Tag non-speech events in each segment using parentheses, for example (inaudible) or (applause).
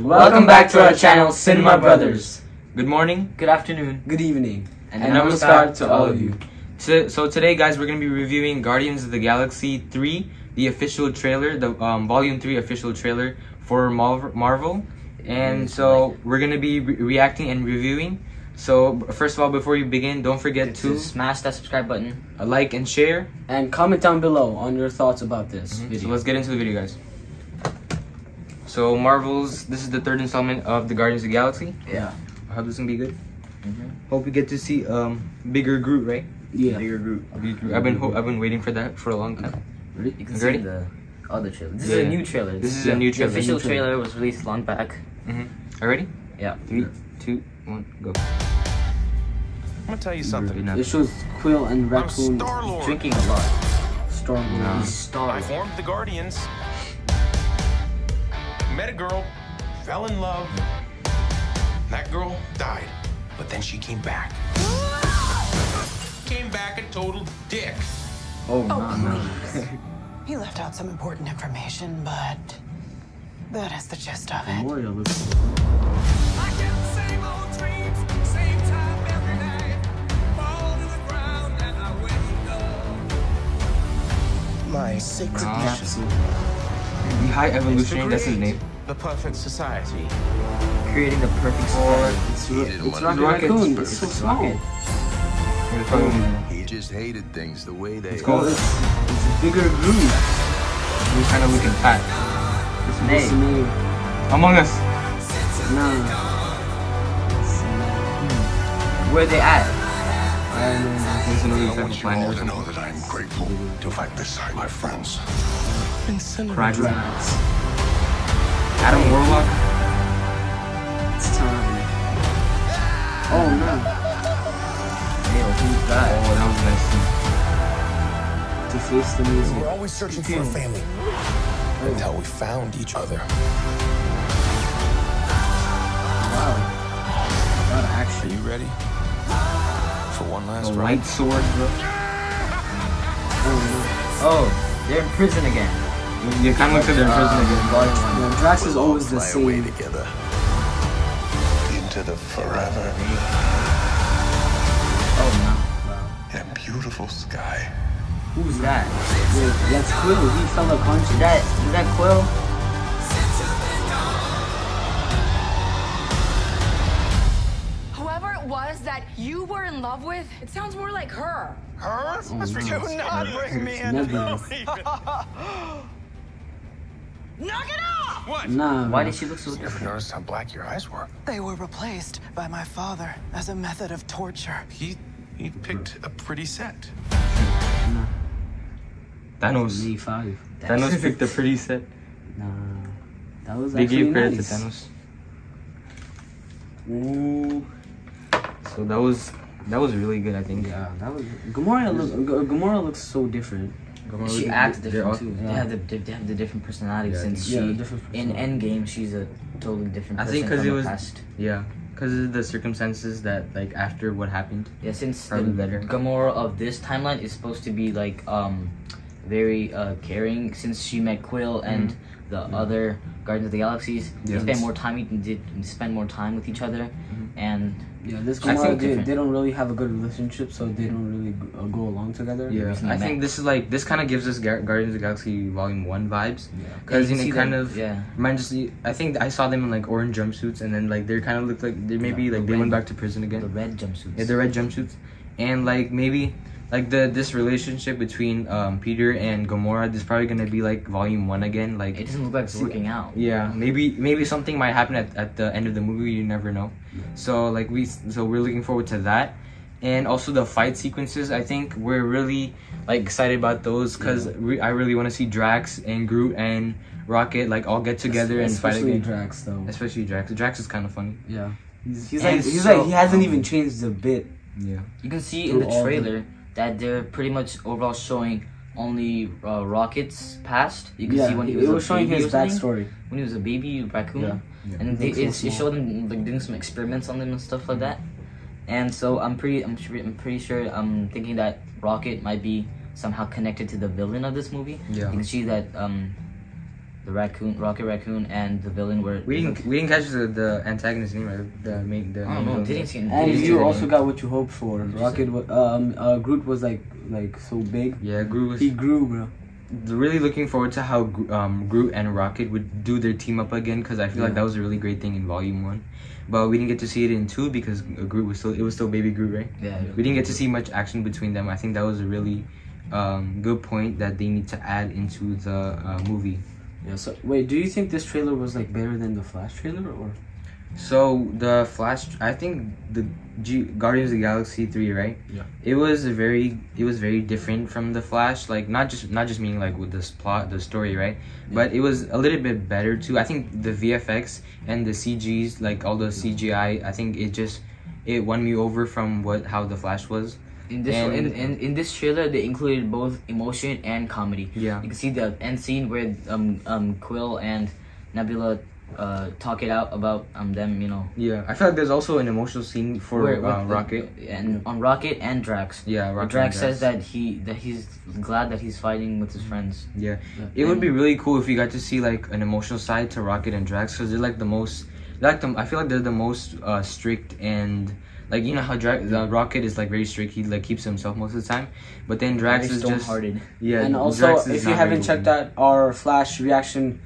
Welcome back to our channel, Cinema Brothers. Good morning. Good afternoon. Good evening. And And namaskar namaskar to all of you. So, so today, guys, we're gonna be reviewing Guardians of the Galaxy 3, the official trailer, the um, Volume 3 official trailer for Marvel. Marvel. And so we're gonna be re- reacting and reviewing. So first of all, before you begin, don't forget To to smash that subscribe button. uh, like and share. And comment down below on your thoughts about this So video. let's get into the video, guys. So Marvel's this is the third installment of the Guardians of the Galaxy. Yeah. I hope this is gonna be good. Mhm. Hope we get to see um bigger Groot, right? Yeah. Bigger Groot. Bigger Groot. I've been ho- I've been waiting for that for a long time. Really? You can You see ready? the other trailer. This Yeah. is a new trailer. This is a new The trailer. official New trailer. trailer was released long back. Mm-hmm. Are you ready? Yeah. Three, two, one, go. I'm gonna tell you something. It shows Quill and I'm Raccoon Drinking a lot. Storm. Nah. He's I formed the Guardians. Met a girl, fell in love. That girl died, but then she came back. Came back a total dick. Oh, oh no, no. (laughs) He left out some important information, but that is the gist of it. Memorial looks I get the same old dreams, same time every night. Fall to the ground and I wake up. My sacred Nah. Mission The High Evolutionary, that's his name. The perfect society. Creating the perfect oh, society. it's, Ro- didn't it's wanna Rocket. Raccoon. It's It's so It's small. Rocket. It's probably- He just hated things the way they It's called cool. it's, it's bigger Groot. He's kind of looking fat. It's Nay. what's the name? Among Us. Nah. Where they at? I don't know. There's another I want you all to know that I'm grateful to fight beside my friends. Crag Drax. Adam Warlock. It's time. Oh no. Yo, who's Oh, that? that was nice. To face the music. We're always searching for a family until we found each other. Wow. A lot of Are action. you ready? For one last The ride? light sword, bro. Oh, oh, they're in prison again. You kind of looks like they're in prison Uh, again. Volume one. Yeah, Drax is always the Fly away same. together. Into the forever Oh and beautiful sky. Who's that? Wait, that's Quill. He fell unconscious. Is that is that Quill? Whoever it was that you were in love with, it sounds more like her. Her? Oh, no. Do not bring me into Nebula. Knock it off! What? Nah. Why did she look so Never different? noticed how black your eyes were. They were replaced by my father as a method of torture. He he picked a pretty set. Nah. Thanos. May 5. Thanos (laughs) picked a pretty set. Nah. That was They actually gave credit nice. to Thanos. Ooh. So that was that was really good, I think. Yeah, that was. Gamora, look, Gamora looks so different. Gamora She acts they're different too. yeah. They have the they they have the different personality Yeah, since yeah, she different in personality. Endgame she's a totally different I person think 'cause from it was- past. Yeah, because of the circumstances that like after what happened. Yeah, since the better. Gamora of this timeline is supposed to be like um very uh caring since she met Quill and the other Guardians of the Galaxies. Mm-hmm. Yeah. They spend more time with did spend more time with each other and Yeah, this I think they, they don't really have a good relationship, so they don't really uh, go along together. Yeah, I think this is like this kind of gives us Gar- Guardians of the Galaxy Volume One vibes Yeah. because you know kind them- of yeah. reminds us. I think I saw them in like orange jumpsuits and then like they're kind of look like they maybe Yeah, like the they went back to prison again. the red jumpsuits. Yeah, the red jumpsuits, and like maybe like the this relationship between um Peter and Gamora is probably gonna be like volume one again. Like it doesn't look like it's working out. yeah, maybe maybe something might happen at, at the end of the movie. You never know. So like we so we're looking forward to that, and also the fight sequences. I think we're really like excited about those because re- I really want to see Drax and Groot and Rocket like all get together and fight again. Especially. Drax, though. Especially Drax. Drax is kind of funny. Yeah, he's, he's like he's so- like he hasn't even changed a bit. Yeah. You can see Through in the all the- trailer that they're pretty much overall showing only uh, Rocket's past. You can yeah, see when he it was, was showing baby his backstory. When he was a baby raccoon, Yeah. Yeah. and they, Looks so it's, it showed them like doing some experiments on them and stuff like that. And so I'm pretty, I'm, sure, I'm pretty sure, I'm thinking that Rocket might be somehow connected to the villain of this movie. Yeah. You can see that um, the raccoon, Rocket Raccoon, and the villain were. We didn't we didn't catch the, the antagonist name right? The main the I don't main know. Didn't see. And didn't you the also got what you hoped for. Rocket, um, uh, Groot was like like so big. Yeah, Groot was He grew, bro. really looking forward to how Gro- um, Groot and Rocket would do their team up again because I feel like that was a really great thing in Volume One, but we didn't get to see it in two because uh, Groot was still it was still baby Groot, right? Yeah. We didn't get to see much action between them. I think that was a really um, good point that they need to add into the uh, movie. Yeah. So wait, do you think this trailer was like better than the Flash trailer, or? So the Flash, I think the G- Guardians of the Galaxy three, right? Yeah. It was a very, it was very different from the Flash. Like not just not just meaning like with this plot, the story, right? But it was a little bit better too. I think the VFX and the CGs, like all the CGI, I think it just it won me over from what how the Flash was. In this And- in, in, in this trailer, they included both emotion and comedy. Yeah. You can see the end scene where um um Quill and Nebula uh talk it out about um them you know Yeah, I feel like there's also an emotional scene for where- uh, Rocket. and on Rocket and Drax. Yeah, Rocket. Drax and says that he that he's glad that he's fighting with his friends. Yeah, it would be really cool if you got to see like an emotional side to Rocket and Drax because they're like the most, like the I feel like they're the most uh, strict and like you know how Dra- the Rocket is like very strict. He like keeps himself most of the time, but then Drax Very is just stone-hearted. yeah. and also, Drax is if you haven't checked out our Flash reaction,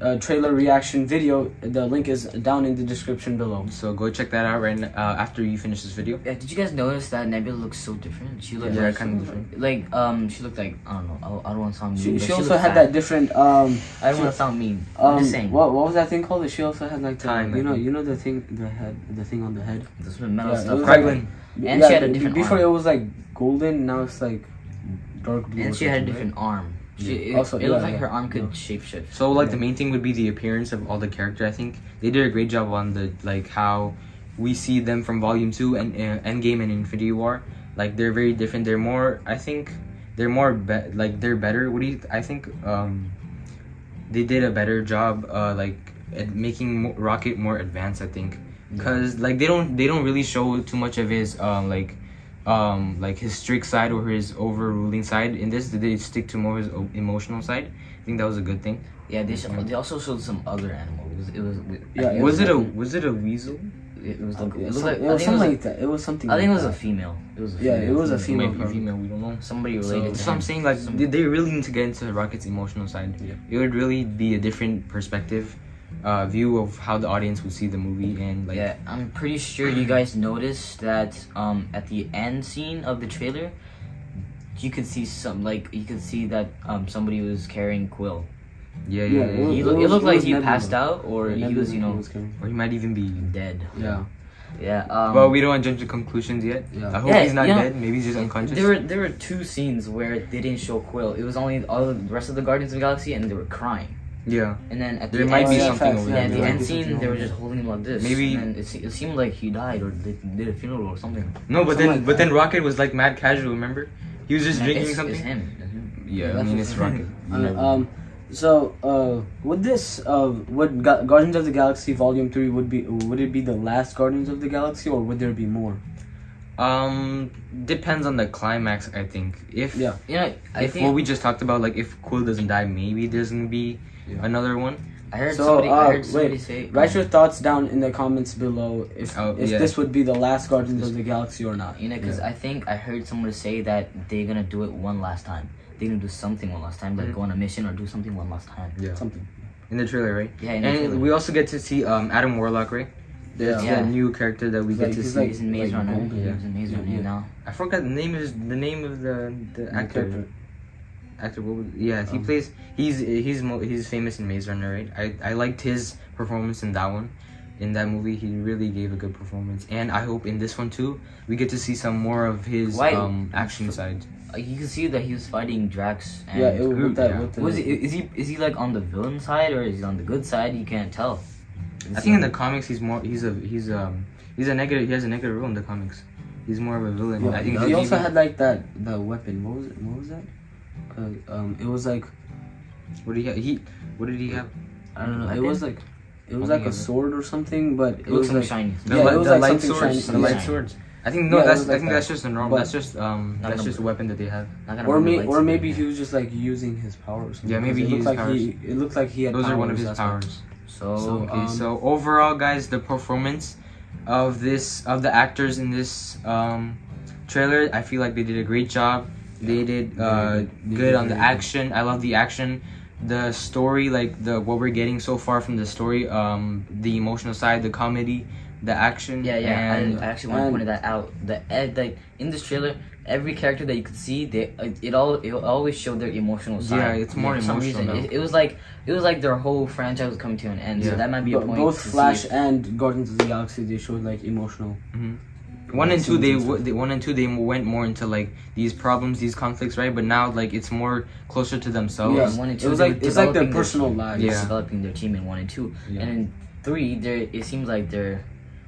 uh, trailer reaction video, the link is down in the description below. so go check that out right n- uh, after you finish this video. Yeah, did you guys notice that Nebula looks so different? She looked Yeah, like kinda different. Like um, she looked like I don't know. I, I don't want to sound mean. She, but she also looked had fat. that different um. I don't she- want to sound mean. I'm Um, just saying. what what was that thing called? She also had like the, Time, you know you know the thing the head the thing on the head. This was metal Yeah, stuff. was Franklin. And she had a different Before arm. it was like golden, now it's like dark blue. And she had a something, different arm. She, Yeah. it, Also, it yeah, looked like yeah, her arm could yeah. shapeshift. So like the main thing would be the appearance of all the character. I think they did a great job on the like how we see them from Volume Two and uh, Endgame and Infinity War. Like they're very different. They're more. I think they're more be- like they're better. What do you? I think um, they did a better job. Uh, like at making Rocket more advanced. I think because like they don't they don't really show too much of his um like um like his strict side or his overruling side in this did they stick to more his o- emotional side i think that was a good thing Yeah, they, sh- they also showed some other animal. It was, it was Yeah, it was was, it a was it a weasel it was like, Yeah, it was like it was think it was something like that. It was something. I think it like was a female. It was a Yeah, female. it was a female. might be probably. female we don't know Somebody so, related to so i'm saying like Some- they, they really need to get into rocket's emotional side Yeah. it would really be a different perspective uh view of how the audience would see the movie and like yeah, I'm pretty sure you guys noticed that um at the end scene of the trailer, you could see some like you could see that um somebody was carrying Quill. yeah yeah, Yeah, yeah, it was- He it look, it looked like he passed out or he was you know was or he might even be dead. Yeah, Yeah. Um, well we don't want to jump to conclusions yet Yeah. i hope Yeah, he's not you know, dead maybe he's just unconscious There were there were two scenes where they didn't show Quill. It was only all the rest of the Guardians of the Galaxy, and they were crying. Yeah And then at There the might end, be yeah, something over yeah, there at the end scene, they were just holding him like this. Maybe- and it, se- it seemed like he died or they did a funeral or something. no but Something then like but that. then rocket was like mad casual remember he was just Man, drinking it's, something It's him. It's him. yeah i mean it's rocket (laughs) Uh, um, so uh, would this uh, would Ga- Guardians of the Galaxy Volume Three would be would it be the last Guardians of the Galaxy or would there be more? Um, depends on the climax. I think if Yeah. You know, I if think what we just talked about, like if Quill doesn't die, maybe there's gonna be Yeah. another one. I heard So, somebody. uh, I heard somebody wait, say. Write your thoughts down in the comments below if Oh, if yeah. this would be the last Guardians of the Galaxy or not. You know, because I think I heard someone say that they're gonna do it one last time. They're gonna do something one last time, like Mhm. go on a mission or do something one last time. Yeah, Something. in the trailer, right? Yeah, in the and trailer. we also get to see um Adam Warlock, right? That's Yeah. that new character that we He's get like- to he's see. like- He's in Maze Runner. golden, He's yeah. in Maze Runner Yeah. now. I forgot the name is the name of the the The actor. character. Actor, what was, yeah, he Um, plays. He's he's mo- he's famous in Maze Runner, right? I I liked his performance in that one. In that movie, he really gave a good performance, and I hope in this one too, we get to see some more of his Why- um action side. Uh, you can see that he was fighting Drax and Yeah, it, Groot. with that yeah. with the, Was he, is he is he like on the villain side or is he on the good side? You can't tell. I think in the comics he's more he's a he's um he's a negative he has a negative role in the comics. He's more of a villain. Yeah, I think he he's also even- had like that the weapon. What was it? What was that? Uh, um, it was like what did he have? He what did he have? I don't know. It was like it was like a sword or something, but it, It looks was like shiny. The, Yeah, li- it was the like light swords. shiny- The light swords. I think no, Yeah, that's was I think that. that's just a normal. But- that's just um that's gonna- just a weapon that they have. Not gonna Or bring may, the or maybe he was just like using his power or something. Yeah, maybe 'cause he it looked like he it looked like he had Those are one of powers, his that's powers. So, So, Okay, Um, so overall, guys, the performance of this of the actors in this um, trailer, I feel like they did a great job. They did uh, They did good on the action. I love the action, the story, like the what we're getting so far from the story, um, the emotional side, the comedy, the action. yeah, yeah. and I, I actually want to point that out. The ed, like in this trailer, every character that you could see, they uh, it all it always showed their emotional side. Yeah, it's more For some reason, it, it was like it was like their whole franchise was coming to an end. Yeah. So that might be a point. both Flash and Guardians of the Galaxy they showed like emotional. one and two they, scenes and w- they one and two they went more into like these problems these conflicts right but now like it's more closer to themselves Yeah. one and It two, was like- it's like their personal team. lives. Yeah. developing their team in one and two, Yeah. and in three, there it seems like they're,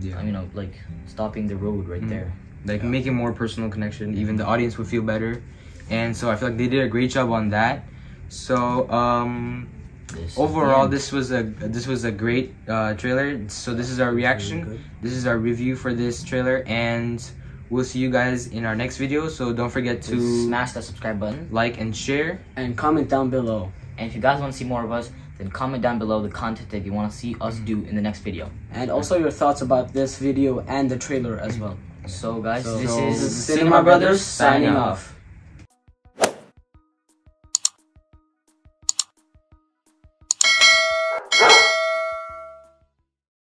Yeah. you know, like stopping the road right Mhm. there. Like making more personal connection. Even the audience would feel better. And so i feel like they did a great job on that. So um This overall this was a this was a great uh trailer. So this is our reaction. good. this is our review for this trailer. And we'll see you guys in our next video. So don't forget to smash that subscribe button, like and share. And comment down below. and if you guys want to see more of us, then comment down below the content that you want to see us do in the next video. And also your thoughts about this video and the trailer as well. So guys, So, this this is is Cinema Brothers signing off.